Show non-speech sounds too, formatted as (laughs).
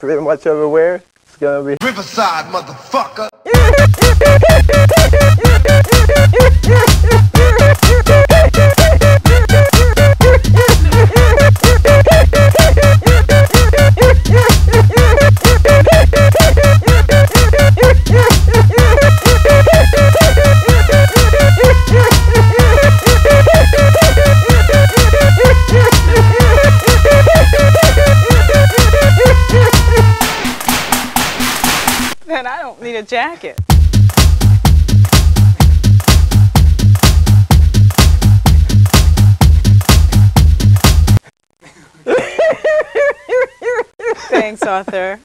pretty much everywhere. It's gonna be Riverside, motherfucker. (laughs) Then I don't need a jacket. (laughs) Thanks, Arthur.